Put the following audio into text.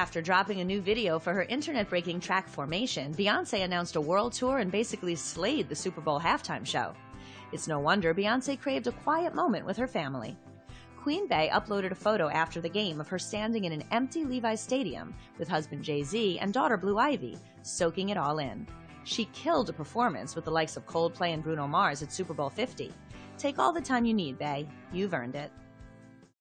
After dropping a new video for her internet breaking track Formation, Beyonce announced a world tour and basically slayed the Super Bowl halftime show. It's no wonder Beyonce craved a quiet moment with her family. Queen Bey uploaded a photo after the game of her standing in an empty Levi's Stadium with husband Jay Z and daughter Blue Ivy, soaking it all in. She killed a performance with the likes of Coldplay and Bruno Mars at Super Bowl 50. Take all the time you need, Bey. You've earned it.